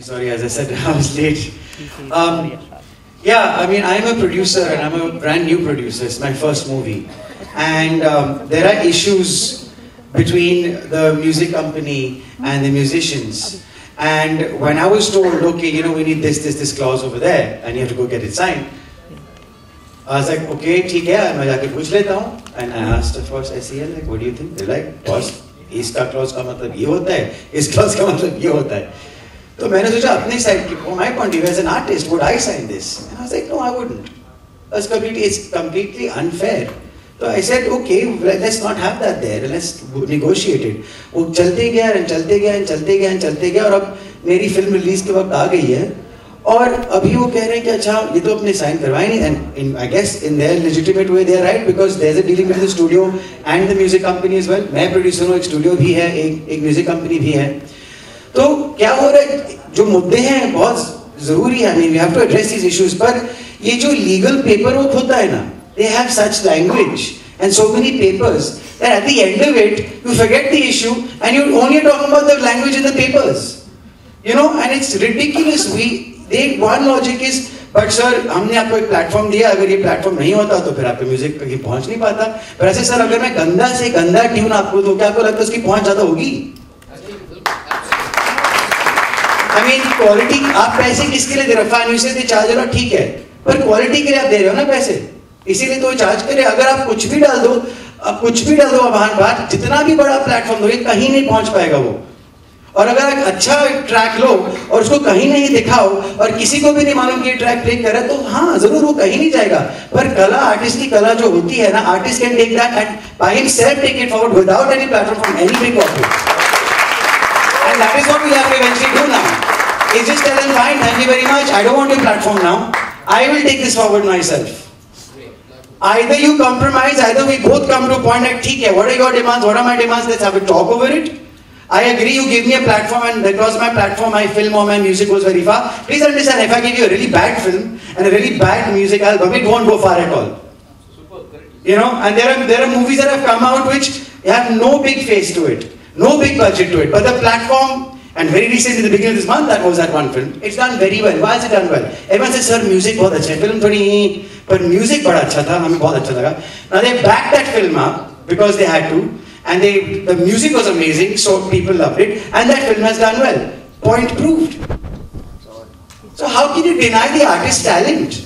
Sorry, as I said, I was late. Um, yeah, I mean, I'm a producer and I'm a brand new producer. It's my first movie. And um, there are issues between the music company and the musicians. And when I was told, okay, you know, we need this, this, this clause over there, and you have to go get it signed, I was like, okay, ठीक है, मैं जाके पूछ लेता हूँ. And I asked the first SEL, like, what do you think? They're like, boss, इसका clause का मतलब ये होता है, इस clause का मतलब ये होता है. तो मैंने सोचा, अपने साइड की my point of view, as an artist, would I sign this? And I was like, no, I wouldn't. That's completely it's completely unfair. So I said, okay let's not have that there. Let's negotiate it. वो चलते गया and चलते गया and चलते गया and चलते गया और अब मेरी फ़िल्म रिलीज़ के वक्त आ गई है। और अभी वो कह रहे हैं कि अच्छा ये तो अपने साइन करवाए नहीं. And in I guess in their legitimate way they are right because there is a dealing with the studio and the music company as well मैं प्रोड्यूसर हूँ, एक स्टूडियो भी है, एक एक म्यूज़िक कंपनी भी है। तो क्या हो रहा है? जो मुद्दे हैं, बहुत ज़रूरी है। We have to address these issues पर ये जो लीगल पेपर वर्क होता है ना they have such language and so many papers that at the end of it, you forget the issue and you're only talking about the language in the papers. You know, and it's ridiculous. We, they, one logic is but sir हमने आपको एक platform दिया, अगर ये platform नहीं होता तो फिर आपके म्यूज़िक कहीं पहुँच नहीं पाता। पर ऐसे, सर, अगर मैं गंदा से गंदा ट्यून आपको तो क्या आपको लगता है उसकी पहुँच ज़्यादा होगी? आई मीन क्वालिटी आप पैसे किसके लिए दे रहे हो? फाइन से चार्ज हो ठीक है, पर क्वालिटी के लिए आप दे रहे हो ना पैसे। इसीलिए तो चार्ज करे। अगर आप कुछ भी डाल दो, आप कुछ भी डाल दो बाहर बाहर जितना भी बड़ा प्लेटफॉर्म दोगे, कहीं नहीं पहुँच पाएगा वो। और अगर एक अच्छा ट्रैक लो और उसको कहीं नहीं दिखाओ और किसी को भी नहीं मालूम कि ये ट्रैक प्ले करे तो हाँ ज़रूर वो कहीं नहीं जाएगा। पर कला आर्टिस्ट की कला जो होती है ना artist can take that and by himself take it forward without any platform from any big office And that is what we have to eventually do now. Is just tell them, fine, thank you very much. I don't want your platform now. I will take this forward myself. Either you compromise, either we both come to a point like, okay, what are your demands? What are my demands? Let's have a talk over it. I agree, you give me a platform, and that was my platform. My film or my music was very far. Please understand, if I give you a really bad film and a really bad music album, it won't go far at all. You know, and there are there are movies that have come out which have no big face to it. No big budget to it. But the platform, and very recently, the beginning of this month, that was that one film. It's done very well. Why is it done well? Everyone says, sir, music बहुत अच्छा है. Film थोड़ी, but music बड़ा अच्छा था. हमें बहुत अच्छा लगा. Now they backed that film up because they had to, and they the music was amazing, so people loved it, and that film has done well. Point proved. So how can you deny the artist's talent?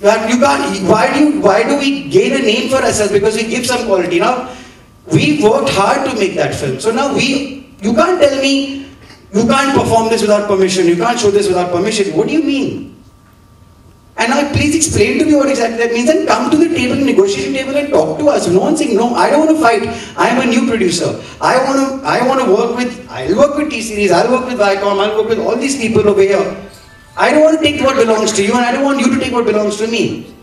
You, have, you can't. Why do you, Why do we gain a name for ourselves? Because we give some quality. Now We worked hard to make that film. So now we, you can't tell me, you can't perform this without permission, you can't show this without permission. What do you mean? And now please explain to me what exactly that means and come to the table, negotiation table and talk to us. No one saying, no, I don't want to fight. I'm a new producer. I want to, I want to work with, I'll work with T-Series, I'll work with Viacom, I'll work with all these people over here. I don't want to take what belongs to you and I don't want you to take what belongs to me.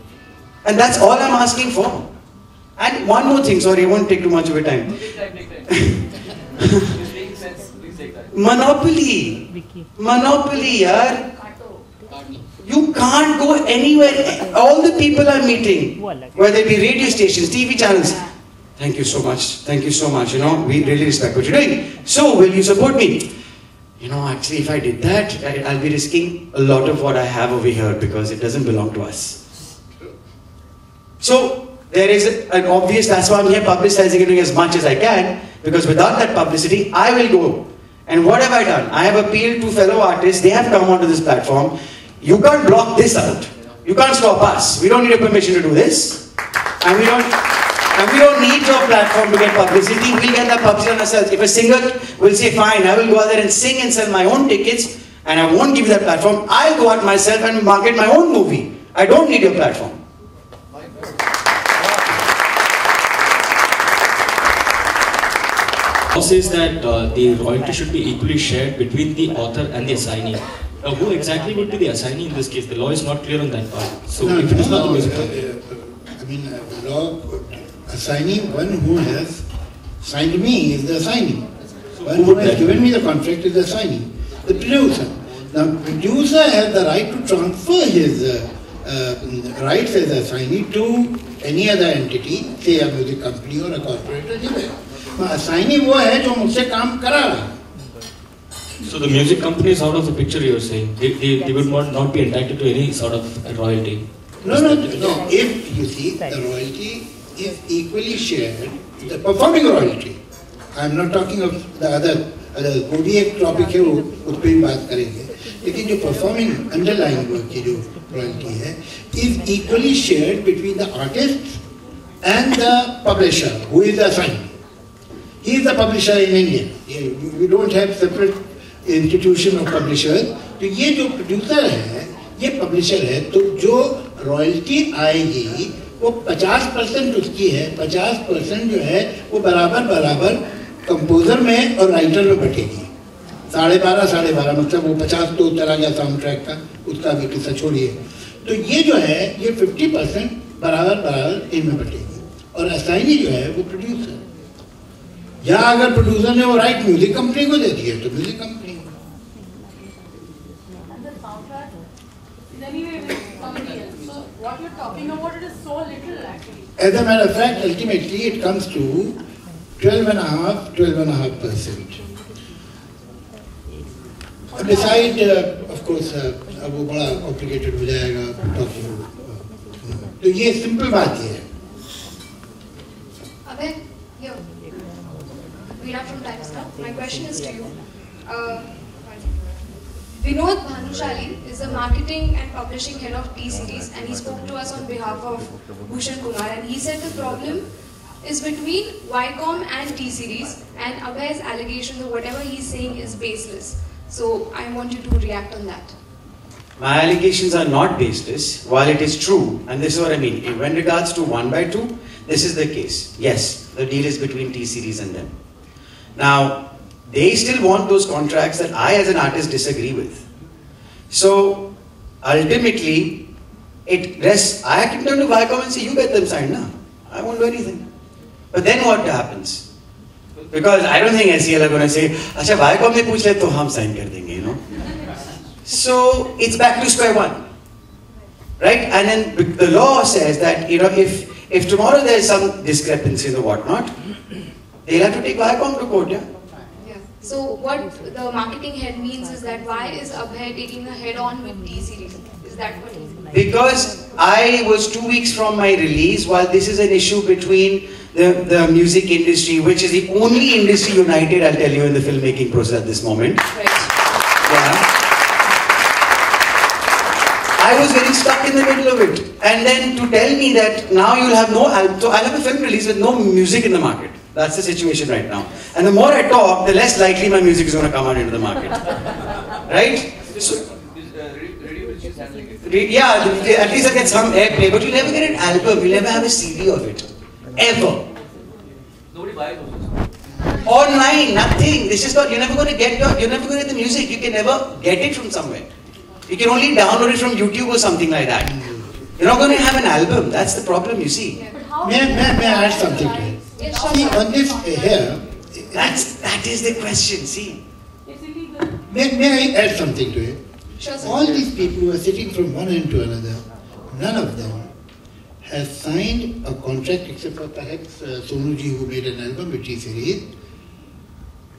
And that's all I'm asking for. And one more thing, sorry, I won't take too much of your time. Monopoly. Monopoly, yaar. You can't go anywhere. All the people I'm meeting, whether it be radio stations, TV channels, thank you so much. Thank you so much. You know, we really respect what you're doing. So, will you support me? You know, actually, if I did that, I'll be risking a lot of what I have over here because it doesn't belong to us. So, there is an obvious, that's why I'm here publicizing it as much as I can, because without that publicity, I will go. And what have I done? I have appealed to fellow artists, they have come onto this platform. You can't block this out. You can't stop us. We don't need a permission to do this. And we don't and we don't need your platform to get publicity. We'll get that publicity on ourselves. If a singer will say, fine, I will go out there and sing and sell my own tickets, and I won't give you that platform, I'll go out myself and market my own movie. I don't need your platform. Law says that uh, the royalty should be equally shared between the author and the assignee. Now, who exactly would be the assignee in this case? The law is not clear on that part. So, no, if it is no, not the music, uh, uh, I mean, uh, law assignee, one who has signed me is the assignee. One who has given me the contract is the assignee. The producer. Now, producer has the right to transfer his uh, uh, rights as assignee to any other entity, say a music company or a corporate or anywhere. Assignee वो है जो मुझसे काम करा रहा है So the music company is out of the picture. You're saying they, they, they would not, not be entitled to any sort of royalty. No, no, no. If you see the royalty is equally shared, the performing royalty. I am not talking of the other. other वो भी एक topic है वो उस पर भी बात करेंगे लेकिन जो परफॉर्मिंग अंडरलाइन वर्क की जो रॉयल्टी है is equally shared between the artist and the publisher who is the sign He is the publisher in India. We don't have separate institution of publisher. तो ये जो प्रोड्यूसर है, ये publisher है तो जो रॉयल्टी आएगी, वो 50 परसेंट उसकी है। 50 परसेंट जो है, वो बराबर बराबर कंपोजर में और राइटर में बटेगी। साढ़े बारह साढ़े बारह मतलब वो पचास तो चला गया साउंड ट्रैक का उसका भी किस्सा छोड़िए। तो ये जो है, ये 50 परसेंट बराबर बराबर इनमें बटेगी। और असाइनी जो है, वो प्रोड्यूसर या अगर प्रोड्यूसर ने वो राइट म्यूज़िक कंपनी को दे दिए तो music company. As a matter of fact, ultimately it comes to 12 and a half, 12 and a half percent. Beside, uh, of course, uh, अब वो बड़ा complicated हो जाएगा talking. तो ये simple बात ही है. From Times Now. My question is to you. Uh, Vinod Bhanushali is the marketing and publishing head of T Series, and he spoke to us on behalf of Bhushan Kumar, and he said the problem is between Viacom and T Series, and Abhay's allegations or whatever he's saying is baseless. So I want you to react on that. My allegations are not baseless, while it is true, and this is what I mean. In when regards to one by two, this is the case. Yes, the deal is between T Series and them. Now, they still want those contracts that I, as an artist, disagree with. So, ultimately, it rests. I can turn to Viacom and say, "You get them signed now. I won't do anything." But then what happens? Because I don't think SEL are going to say, "अच्छा Viacom ने पूछ ले तो हम sign कर देंगे," you know. So it's back to square one, right? And then the law says that you know if if tomorrow there is some discrepancies or whatnot, they'll have to take Viacom to court, yeah. Yeah. So what the marketing head means is that why is Abhay taking a head on with T series? Is that what he's Because I was two weeks from my release, while this is an issue between the, the music industry, which is the only industry united, I'll tell you, in the filmmaking process at this moment. right? Yeah. I was very stuck in the middle of it. And then to tell me that now you'll have no so I'll have a film release with no music in the market. That's the situation right now. And the more I talk, the less likely my music is going to come out into the market. Right? So, Yeah, at least I get some airplay, but you'll never get an album, you'll never have a CD of it. Ever. Nobody buys those. Online, nothing. This is not, you're never going to get your, you're never going to get the music. You can never get it from somewhere. You can only download it from YouTube or something like that. You're not going to have an album. That's the problem, you see. But how? May, I- may, may I add something to it? Yes, See, sure. on this uh, here, That's, that is the question, see. It's illegal. may, may I add something to it? Sure, sir. All these people who are sitting from one end to another, none of them has signed a contract except for perhaps uh, Sonuji who made an album with T-Series,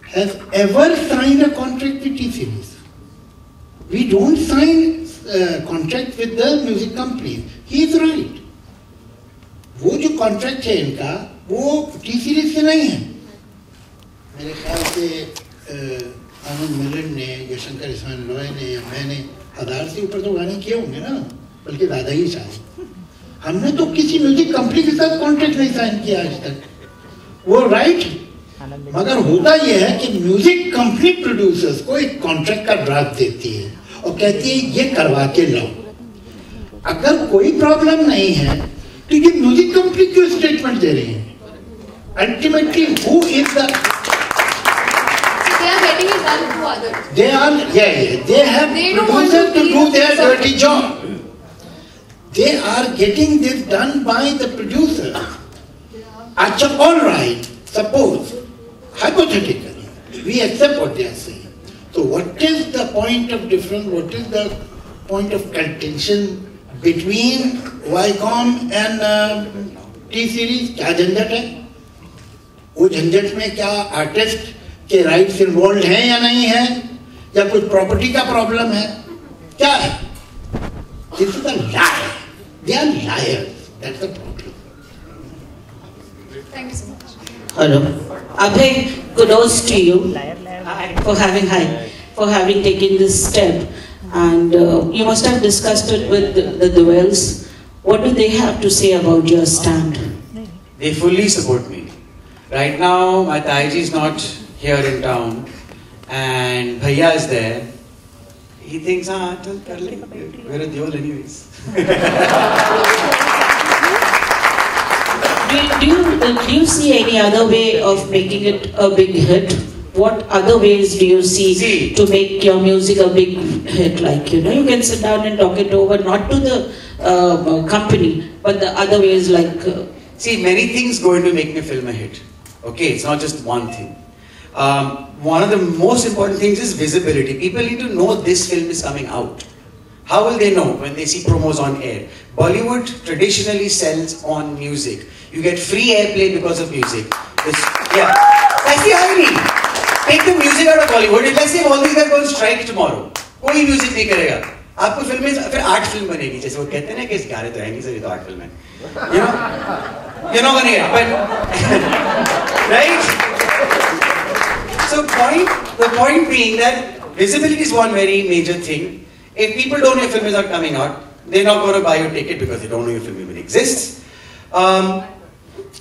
has ever signed a contract with T-Series. We don't sign uh, contract with the music companies. He is right. वो जो contract है इनका वो T series से नहीं है। मेरे ख्याल से आनंद मिलन ने या शंकर इस्मान रॉय ने या मैंने हज़ार से ऊपर तो गाने किए होंगे ना बल्कि ज़्यादा ही शायद। हमने तो किसी म्यूज़िक कंपनी के साथ कॉन्ट्रैक्ट नहीं साइन किया आज तक। वो राइट मगर होता यह है कि म्यूज़िक कंपनी प्रोड्यूसर्स को एक कॉन्ट्रैक्ट का ड्राफ्ट देती है और कहती है ये करवा के लाओ। अगर कोई प्रॉब्लम नहीं है तो ये म्यूज़िक कंपनी क्यों स्टेटमेंट दे रही है? Ultimately, who is the... They are getting it done to others. They are, yeah, yeah. They have they don't to, to do their dirty job. They are getting this done by the producer. Acha, all right, suppose, hypothetically, we accept what they are saying. So what is the point of difference, what is the point of contention between Viacom and uh, T-Series? Kya वो झंझट में क्या artist के rights involve हैं या नहीं है या कुछ प्रॉपर्टी का प्रॉब्लम है क्या है this is hello Abhay kudos to you for having hi for having taken this step and uh, you must have discussed it with the duels what do they have to say about your stand they fully Right now, my Taiji is not here in town, and Bhaiya is there. He thinks, ah, chal kar le. We're a Deol anyways. Do, do, you, uh, do you see any other way of making it a big hit? What other ways do you see, See. to make your music a big hit? Like, you know, you can sit down and talk it over, not to the uh, company, but the other ways like. Uh, See, many things going to make a film a hit. Okay, it's not just one thing. Um, one of the most important things is visibility. People need to know this film is coming out. How will they know when they see promos on air? Bollywood traditionally sells on music. You get free airplay because of music. This, yeah, that's the irony. Take the music out of Bollywood. and Let's say all these guys go on strike tomorrow. कोई music नहीं करेगा आपको film में फिर art film बनेगी जैसे वो कहते हैं ना कि इस गाने तो है नहीं सर ये तो आर्ट फिल्म है you know you're not gonna get it but right so point the point being that visibility is one very major thing if people don't know your film is not coming out they're not going to buy your ticket because they don't know your film even exists um,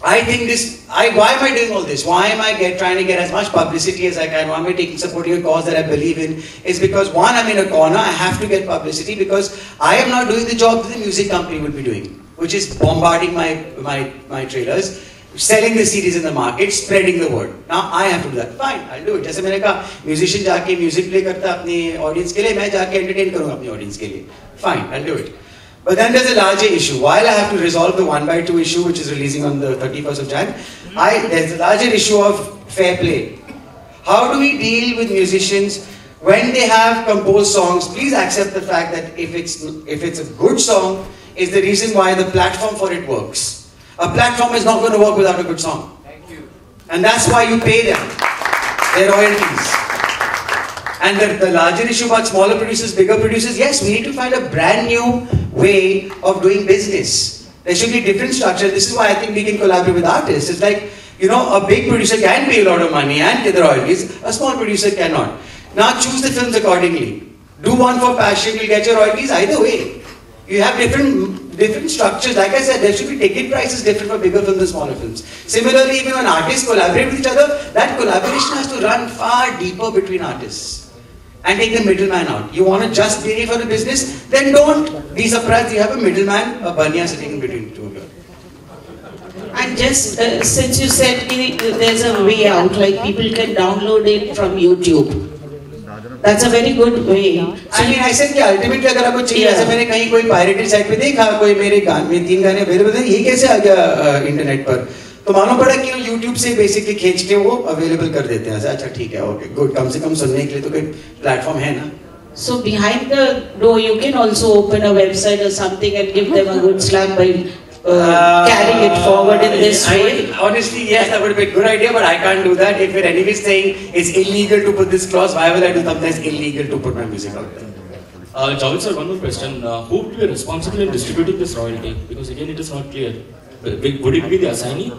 I think this, I, why am I doing all this? Why am I get, trying to get as much publicity as I can? Why am I taking supporting a cause that I believe in? Is because one, I'm in a corner, I have to get publicity because I am not doing the job that the music company would be doing, which is bombarding my, my, my trailers, selling the CDs in the market, spreading the word. Now I have to do that. Fine, I'll do it. जैसे मैंने कहा, musician जाके music play करता है अपनी audience के लिए, मैं जाके entertain करूँगा अपनी audience के लिए. Fine, I'll do it. But then there's a larger issue. While I have to resolve the one by two issue, which is releasing on the 31st of Jan, mm-hmm. I, there's a larger issue of fair play. How do we deal with musicians when they have composed songs? Please accept the fact that if it's if it's a good song, is the reason why the platform for it works. A platform is not going to work without a good song, Thank you. and that's why you pay them their royalties. And the, the larger issue about smaller producers, bigger producers, yes, we need to find a brand new way of doing business. There should be different structure. This is why I think we can collaborate with artists. It's like, you know, a big producer can pay a lot of money and get the royalties. A small producer cannot. Now choose the films accordingly. Do one for passion, you'll get your royalties either way. You have different different structures. Like I said, there should be ticket prices different for bigger films and smaller films. Similarly, even when artists collaborate with each other, that collaboration has to run far deeper between artists and take the middleman out. You want to just pay for the business, then don't be surprised you have a middleman, a banya sitting in between two of you. And just uh, since you said ki there's a way out, like people can download it from YouTube. That's a very good way. I mean, I said कि ultimately अगर आपको चाहिए Yeah. ऐसे मैंने कहीं कोई pirated site पे देखा कोई मेरे गान में तीन गाने अवेलेबल थे ये कैसे आ गया इंटरनेट पर तो मालूम पड़ा कि YouTube से बेसिकली खींच के वो अवेलेबल कर देते हैं अच्छा ठीक है ओके गुड कम से कम सुनने के लिए तो कोई प्लेटफॉर्म है ना So behind the door, you can also open a website or something and give them a good slap by uh, uh, carrying it forward in this I- way. honestly, yes, that would be a good idea, but I can't do that. If you're anyway saying it's illegal to put this clause, why will I do something that's illegal to put my music out there? Uh, Javed sir, one more question. Uh, who would be responsible in distributing this royalty? Because again, it is not clear. Would would it be the assignee?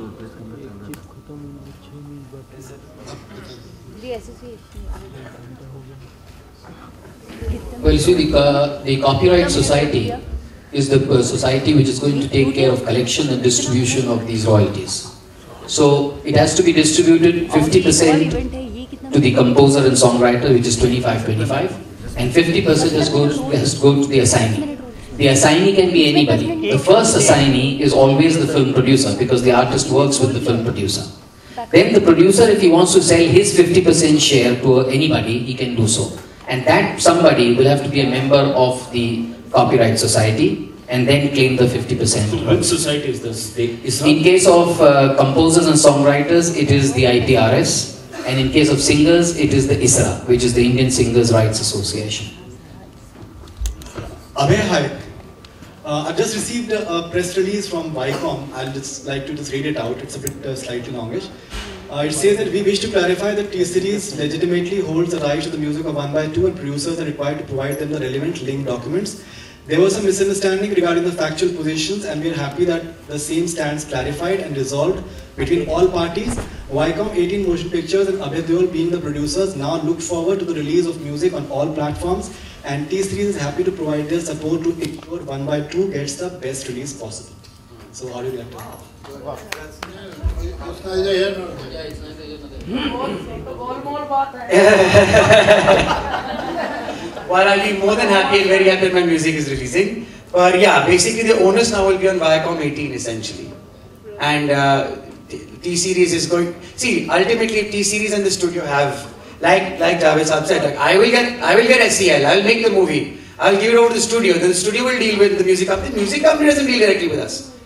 Well, you see, the, co- the Copyright Society is the uh, society which is going to take care of collection and distribution of these royalties. So it has to be distributed 50% to the composer and songwriter, which is 25-25, and 50% has, goes, has to go to the assignee. The assignee can be anybody. The first assignee is always the film producer because the artist works with the film producer. Then the producer, if he wants to sell his 50% share to anybody, he can do so. And that somebody will have to be a member of the Copyright Society and then claim the 50%. So which society is this? The In case of uh, composers and songwriters, it is the IPRS. And in case of singers, it is the ISRA, which is the Indian Singers Rights Association. Abhay, hi. Uh, I've just received a, a press release from Viacom. I'd just like to just read it out. It's a bit uh, slightly longish. Uh, it says that we wish to clarify that T-Series legitimately holds the rights to the music of 1 by 2 and producers are required to provide them the relevant link documents. There was some misunderstanding regarding the factual positions and we are happy that the same stands clarified and resolved between all parties. Viacom 18 Motion Pictures and Abhay being the producers now look forward to the release of music on all platforms and T-Series is happy to provide their support to ensure 1 by 2 gets the best release possible. So how do you react to that? Well, I'll be more than happy and very happy that my music is releasing. But yeah, basically the onus now will be on Viacom 18 essentially. And uh, T-Series is going... See, ultimately T-Series and the studio have, like like Javed Saab said, like, I will get I will get SEL, I will make the movie, I will give it over to the studio, then the studio will deal with the music company. The music company doesn't deal directly with us.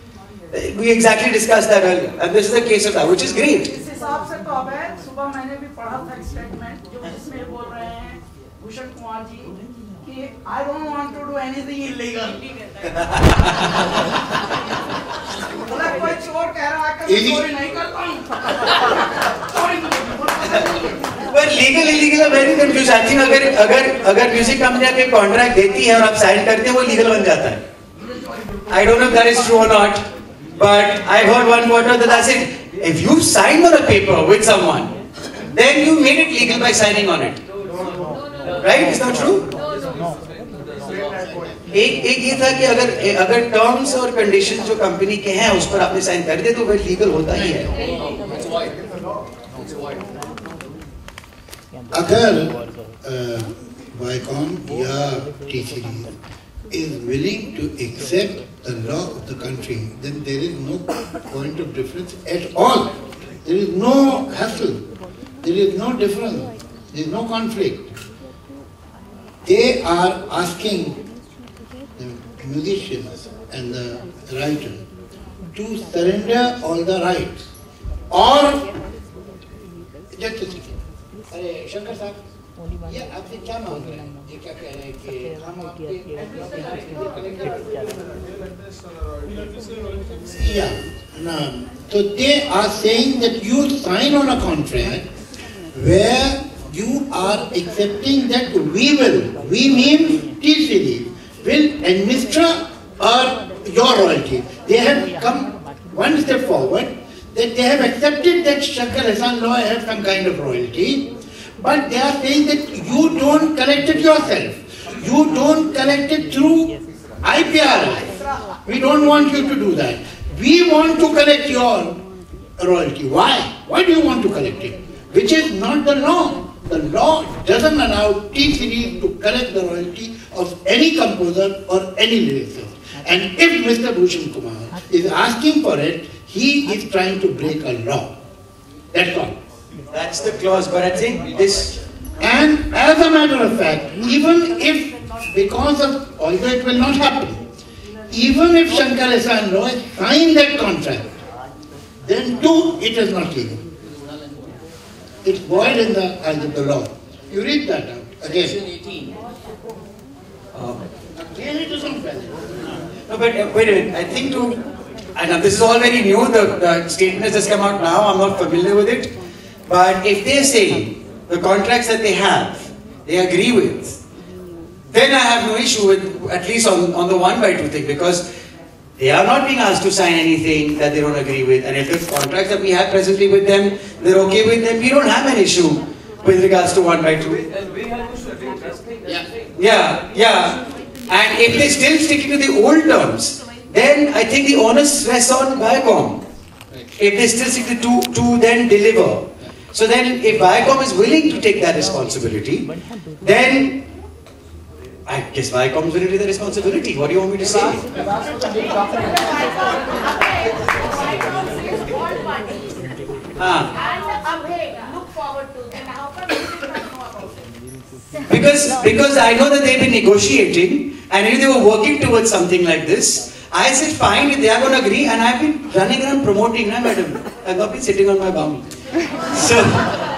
We exactly discussed that earlier. And this is the case of that, which is great. इस हिसाब से तो अब है सुबह मैंने भी पढ़ा था स्टेटमेंट जो जिसमें ये बोल रहे हैं भूषण कुमार जी कि I don't want to do anything illegal बोला कोई चोर कह रहा है कि चोरी नहीं करता हूँ. चोरी पर legal illegal very confuse I think अगर अगर अगर म्यूज़िक कंपनी आपको कॉन्ट्रैक्ट देती है और आप साइन करते हैं वो लीगल बन जाता है। I don't know that is true और not But I've heard one more that I said, if you sign on a paper with someone, then you made it legal by signing on it. Right? Is that true? एक एक ये था कि अगर अगर terms और condition जो company के हैं उस पर आपने साइन कर दे तो वह लीगल होता ही है अगर वाईकॉम या TCD is willing to accept the law of the country, then there is no point of difference at all. There is no hassle. There is no difference. There is no conflict. They are asking the musicians and the writer to surrender all the rights or just a second. Shankar yeah, no. Um, so they are saying that you sign on a contract where you are accepting that we will, we means TCD, will administer our, your royalty. They have come one step forward, that they have accepted that Shankar Ehsan Loy has some kind of royalty, but they are saying that you don't collect it yourself. You don't collect it through IPR. We don't want you to do that. We want to collect your royalty. Why? Why do you want to collect it? Which is not the law. The law doesn't allow T-Series to collect the royalty of any composer or any lyricist. And if Mr. Bhushan Kumar is asking for it, he is trying to break a law. That's all. That's the clause, but I think this. And as a matter of fact, even if, because of, although it will not happen, even if Shankar Ehsan Loy signed that contract, then too it is not legal. It's void in the eyes of the law. You read that out again. Section 18. Again it is not valid. No, but uh, wait a minute. I think to. And now this is all very new. The, the statement has just come out now. I'm not familiar with it. But if they say the contracts that they have, they agree with, then I have no issue with, at least on, on the one by two thing, because they are not being asked to sign anything that they don't agree with. And if the contracts that we have presently with them, they're okay with them, we don't have an issue with regards to one by two. And we have to agree. Yeah. Yeah, yeah. And if they still sticking to the old terms, then I think the onus rests on Viacom. If they still stick to, to, to then deliver. So then if Viacom is willing to take that responsibility, then I guess Viacom is willing to take the responsibility. What do you want me to say? Ah. Because, because I know that they've been negotiating and if they were working towards something like this, I said fine if they are going to agree and I've been running around promoting, na madam. I've not been sitting on my bum So,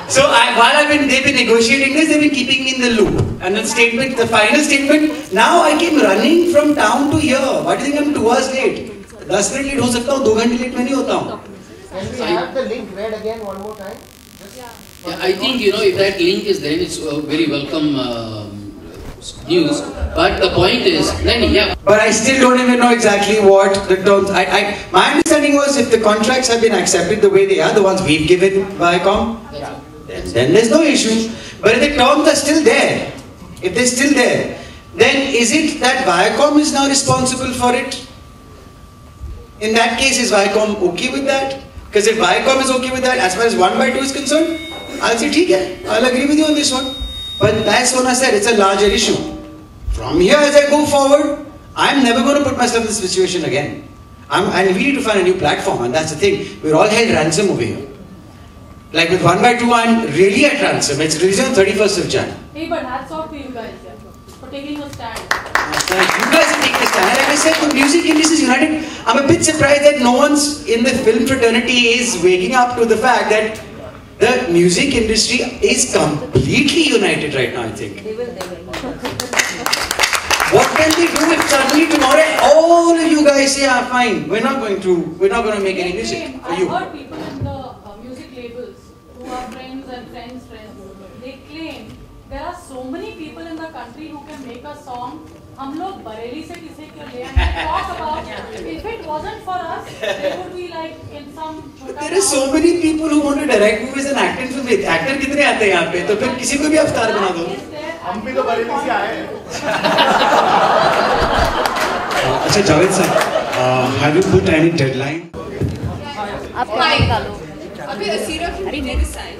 so I, while I've been, they've been negotiating this, they've been keeping me in the loop. And the statement, the final statement, now I came running from town to here. Why do you think I'm two hours late? 10 minute late हो सकता हूँ दो घंटे late में नहीं होता हूँ Can we have the link read again one more time? Yeah, I news. But the point is, then, yeah. But I still don't even know exactly what the terms. I, I, my understanding was if the contracts have been accepted the way they are, the ones we've given Viacom, then, then there's no issue. But if the terms are still there, if they're still there, then is it that Viacom is now responsible for it? In that case, is Viacom okay with that? Because if Viacom is okay with that, as far as 1 by 2 is concerned, I'll say, okay, I'll agree with you on this one. But that's what I said, it's a larger issue. From here as I go forward, I'm never going to put myself in this situation again. I'm, and we need to find a new platform, and that's the thing. We're all held ransom over here. Like with 1 by 2, I'm really at ransom. It's released on 31st of Jan. Hey, but hats off to you guys yeah, for taking a stand. You guys are taking a stand. And like I said, the music industry is united. I'm a bit surprised that no one's in the film fraternity is waking up to the fact that the music industry is completely united right now, I think. What can they do if suddenly tomorrow all of you guys say, ah, fine, we're not going to, we're not going to make any music for I've heard people in the uh, music labels who are friends and friends' friends. They claim there are so many people in the country who can make a song. हम लोग बरेली से किसे के ले आए if it wasn't for us they would be like in some there are so many people who want to direct movies and act in film actor कितने आते हैं यहाँ पे? तो फिर किसी को भी अवतार बना दो। हम भी तो बरेली से आए अच्छा Javed sir have you put any deadline आप निकालो अभी असीरा की मेरे decide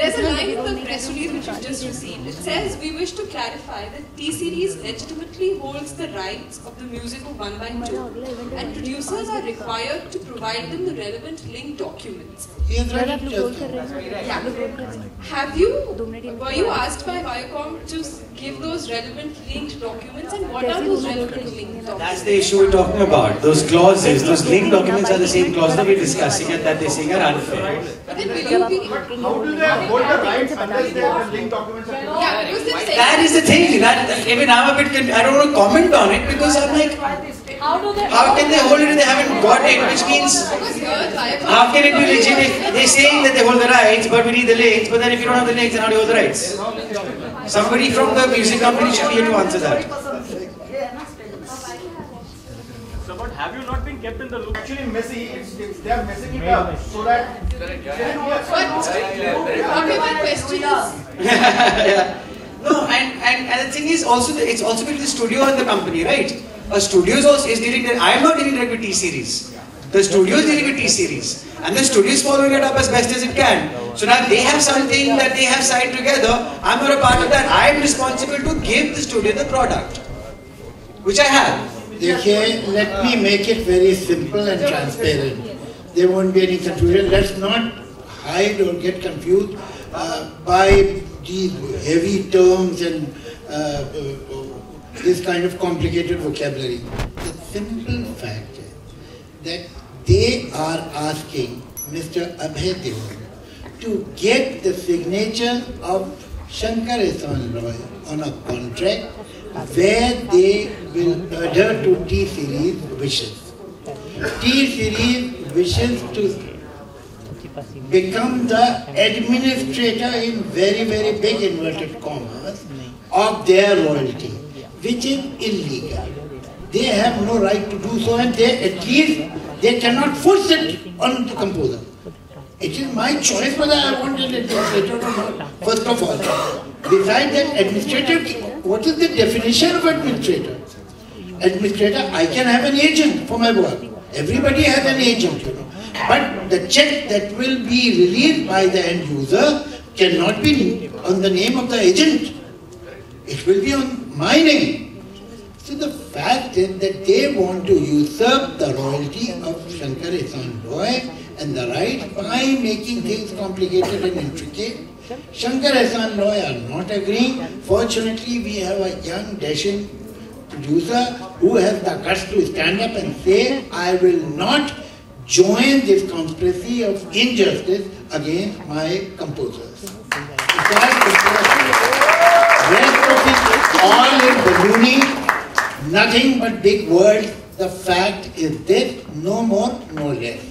There's a line in the press release which we've just received. It says, we wish to clarify that T-Series legitimately holds the rights of the music of 1 by 2 and producers are required to provide them the relevant link documents. He has read it just Yeah. Have you, were you asked by Viacom to give those relevant linked documents and what are those relevant linked documents? That's the issue we're talking about. Those clauses, those link documents are the same clauses that we're discussing and that they're saying are unfair. But then will you be... How do they hold the rights unless they have link documents? Yeah, because they're saying... That is the thing. That even I'm a bit. Con- I don't want to comment on it because I'm like, How do they? how can they hold it if they haven't got it? Which means, how can it be legit if they're saying that they hold the rights, but we need the legs. But then if you don't have the legs, then how do you hold the rights? Somebody from the music company should be able to answer that. So, but have you not been kept in the loop? Actually, messy. It's, it's they are messing it up so that. Okay, my question is... yeah. No, and, and, and the thing is also, the, it's also between the studio and the company, right? A studio is also is dealing, I am not dealing direct with T-Series. The studio is dealing with T-Series. And the studio is following it up as best as it can. So now they have something that they have signed together. I'm not a part of that. I am responsible to give the studio the product. Which I have. Let me make it very simple and transparent. There won't be any confusion. Let's not hide or get confused uh, by these heavy terms and uh, uh, this kind of complicated vocabulary. The simple fact is that they are asking Mr. Abhay Deol to get the signature of Shankar Ehsan Loy on a contract where they will adhere to T-Series wishes. T-Series wishes to become the administrator in very, very big inverted commas of their royalty, which is illegal. They have no right to do so and they at least they cannot force it on the composer. It is my choice whether I want an administrator or not, first of all. Besides that, administrator, what is the definition of administrator? Administrator, I can have an agent for my work. Everybody has an agent, you know. But the check that will be released by the end user cannot be on the name of the agent. It will be on my name. So the fact is that they want to usurp the royalty of Shankar Ehsan Loy and the right by making things complicated and intricate. Shankar Ehsan Loy are not agreeing. Fortunately, we have a young dashing producer who has the guts to stand up and say, I will not join this conspiracy of injustice against my composers. Rest of it all is ballooning, nothing but big words. The fact is this, no more, no less.